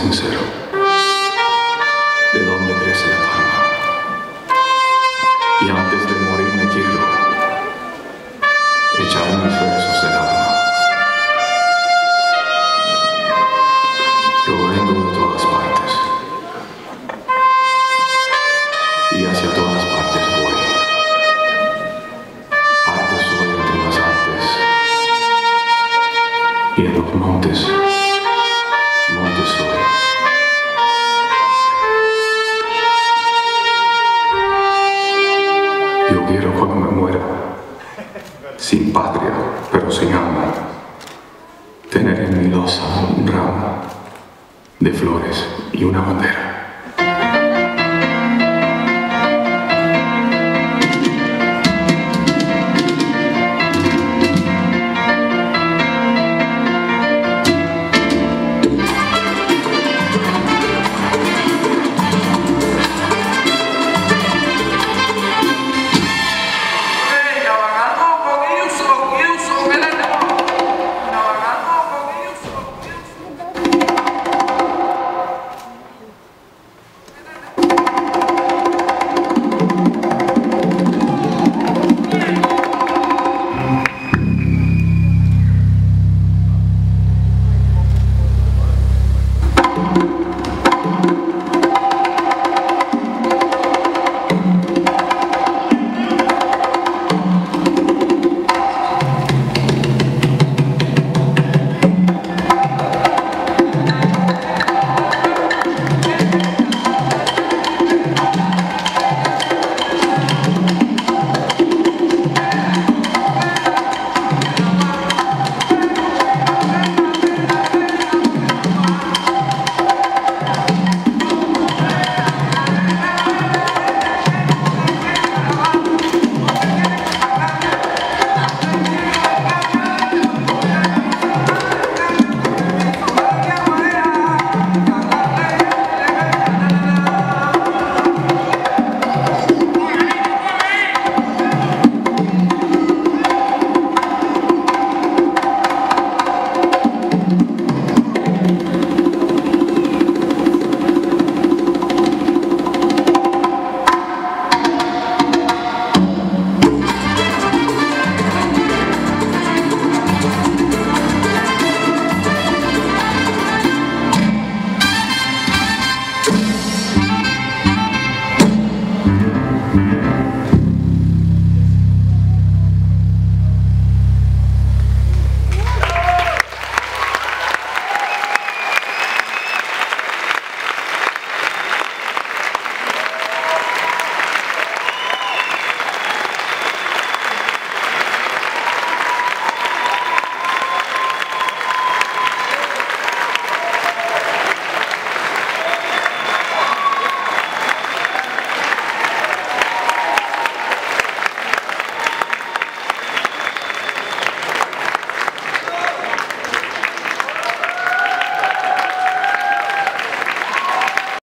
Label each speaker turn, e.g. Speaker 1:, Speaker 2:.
Speaker 1: sincero. ¿De dónde crece la palma? Y antes de morir me quiero echar mis versos del alma. Yo vengo de todas partes y hacia todas partes voy. Arte soy entre las artes y en los montes sin patria, pero sin alma, tener en mi losa un ramo de flores y una bandera.